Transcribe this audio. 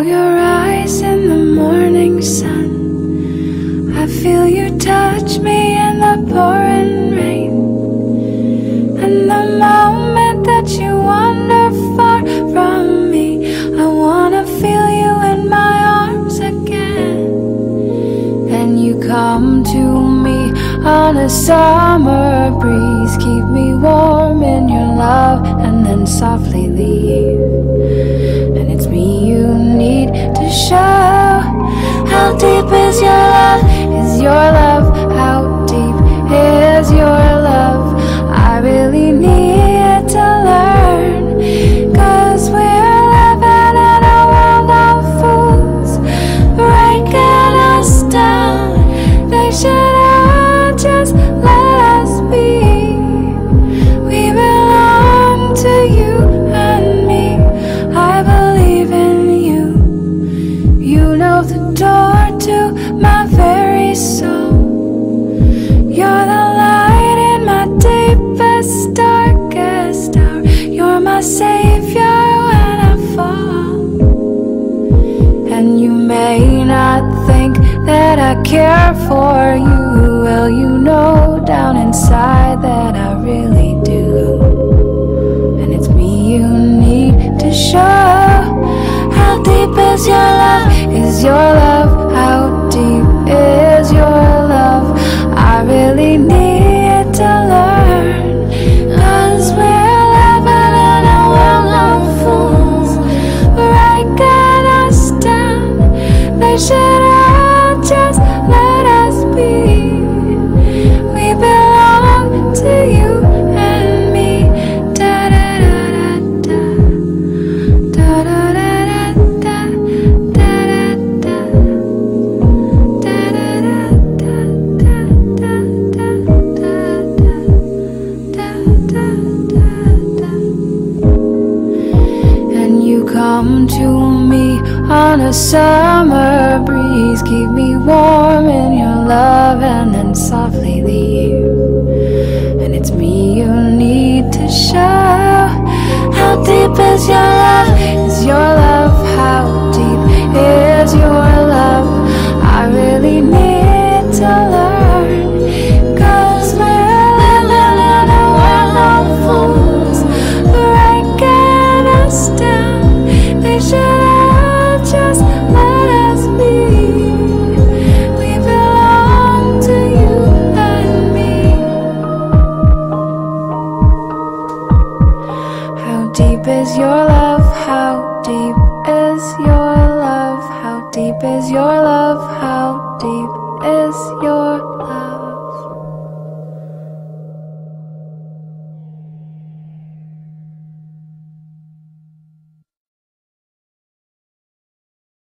Your eyes in the morning sun. I feel you touch me in the pouring rain. And the moment that you wander far from me, I wanna feel you in my arms again. And you come to me on a summer breeze, keep me warm in your love, and then softly leave. may not think that I care for you. Well, you shall come to me on a summer breeze. Keep me warm in your love and then softly. deep is your love? How deep is your love? How deep is your love? How